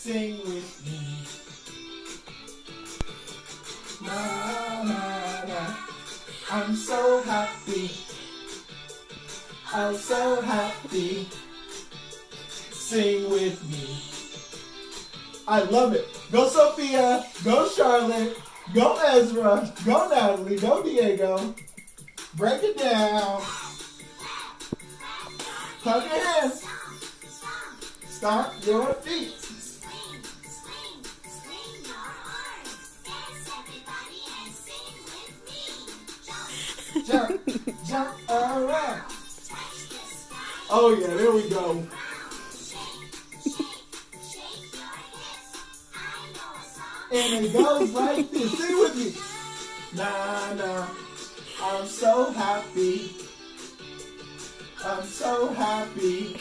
Sing with me. Na, na, na. I'm so happy. I'm so happy. Sing with me. I love it. Go Sophia. Go Charlotte. Go Ezra. Go Natalie. Go Diego. Break it down. Clap your hands. Stomp your feet. Jump, jump around. Oh yeah, there we go. And it goes like this. Sing with me. Nah, nah. I'm so happy. I'm so happy.